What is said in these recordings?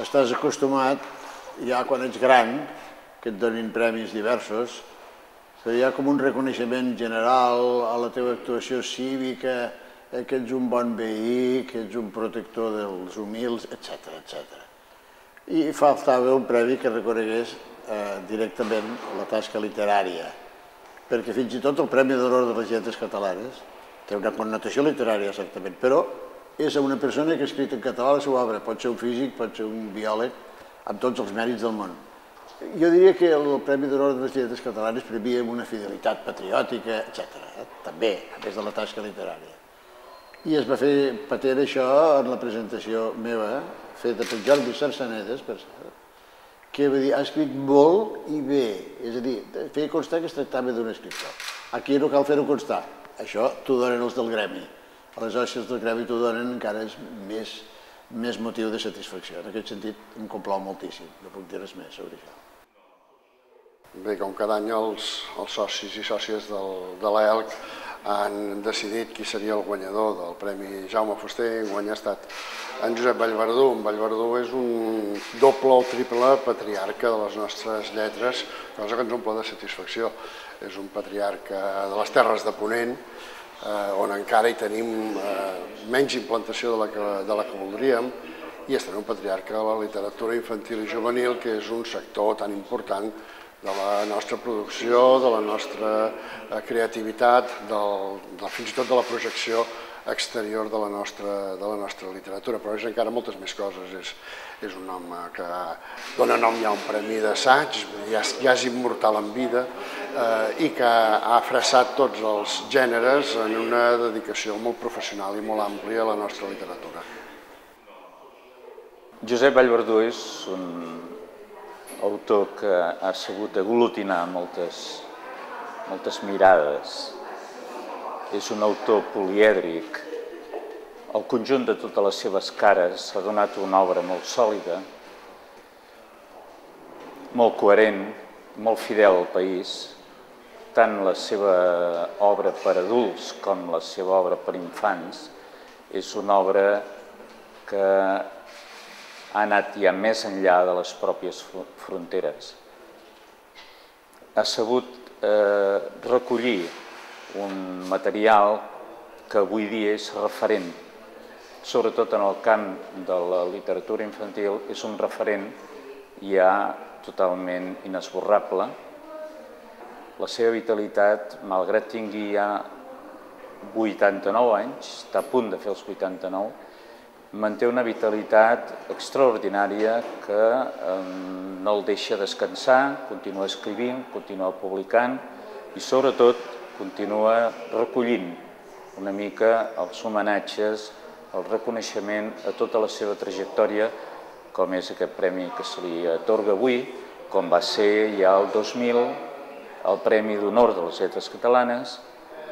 estàs acostumat, ja quan ets gran, que et donin premis diversos, ha com un reconeixement general a la teva actuació cívica, eh, que ets un bon veí, que ets un protector dels humils, etc etc. I faltava un premi que reconegués eh, directament la tasca literària, perquè fins i tot el Premi d'Honor de les Lletres Catalanes té una connotació literària, certament, però és a una persona que ha escrit en català la seva obra, pot ser un físic, pot ser un biòleg, amb tots els mèrits del món. Jo diria que el Premi d'Honor de les Lletres Catalanes previa amb una fidelitat patriòtica, etc. Eh? també, a més de la tasca literària. I es va fer patent això en la presentació meva, feta per Jordi Sarsanedes, per cert, que va dir, ha escrit molt i bé, és a dir, feia constar que es tractava d'un escriptor. Aquí no cal fer-ho constar, això t'ho donen els del gremi. Aleshores, si els del gremi t'ho donen, encara és més, més motiu de satisfacció. En aquest sentit, em complau moltíssim, no puc dir res més sobre això. Bé, com cada any els, els socis i sòcies del, de l'ELC han decidit qui seria el guanyador del Premi Jaume Fuster, enguany ha estat en Josep Vallverdú. En Vallverdú és un doble o triple patriarca de les nostres lletres, cosa que ens omple de satisfacció. És un patriarca de les Terres de Ponent, eh, on encara hi tenim eh, menys implantació de la, que, de la que voldríem, i és també un patriarca de la literatura infantil i juvenil, que és un sector tan important de la nostra producció, de la nostra eh, creativitat, del, de, fins i tot de la projecció exterior de la nostra, de la nostra literatura, però és encara moltes més coses. És, és un home que dona nom ja a un premi d'assaig, ja, ja és immortal en vida eh, i que ha fressat tots els gèneres en una dedicació molt professional i molt àmplia a la nostra literatura. Josep Vallverdú és un autor que ha sabut aglutinar moltes, moltes mirades. És un autor polièdric. El conjunt de totes les seves cares ha donat una obra molt sòlida, molt coherent, molt fidel al país, tant la seva obra per adults com la seva obra per infants és una obra que ha anat ja més enllà de les pròpies fronteres. Ha sabut eh, recollir un material que avui dia és referent, sobretot en el camp de la literatura infantil, és un referent ja totalment inesborrable. La seva vitalitat, malgrat tingui ja 89 anys, està a punt de fer els 89, manté una vitalitat extraordinària que eh, no el deixa descansar, continua escrivint, continua publicant i sobretot continua recollint una mica els homenatges, el reconeixement a tota la seva trajectòria, com és aquest premi que se li atorga avui, com va ser ja el 2000 el Premi d'Honor de les Lletres Catalanes,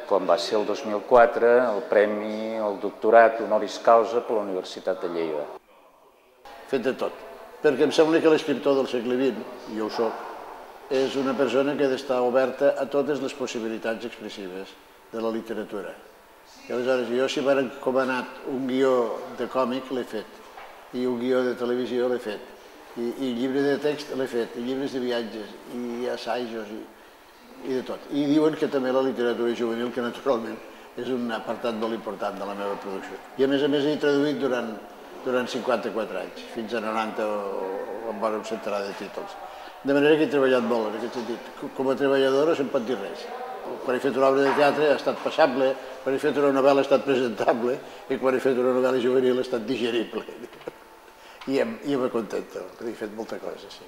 com va ser el 2004 el Premi al Doctorat Honoris Causa per la Universitat de Lleida. Fet de tot, perquè em sembla que l'escriptor del segle XX, jo ho soc, és una persona que ha d'estar oberta a totes les possibilitats expressives de la literatura. I aleshores jo si m'han encomanat un guió de còmic l'he fet, i un guió de televisió l'he fet, i, i llibre de text l'he fet, i llibres de viatges, i assajos, i, i de tot. I diuen que també la literatura juvenil, que naturalment és un apartat molt important de la meva producció. I a més a més he traduït durant, durant 54 anys, fins a 90 o, o amb un centenar de títols. De manera que he treballat molt en aquest sentit. Com a treballador no se'n pot dir res. Quan he fet una obra de teatre ha estat passable, quan he fet una novel·la ha estat presentable i quan he fet una novel·la juvenil ha estat digerible. I em, i em contento, he fet molta cosa, sí.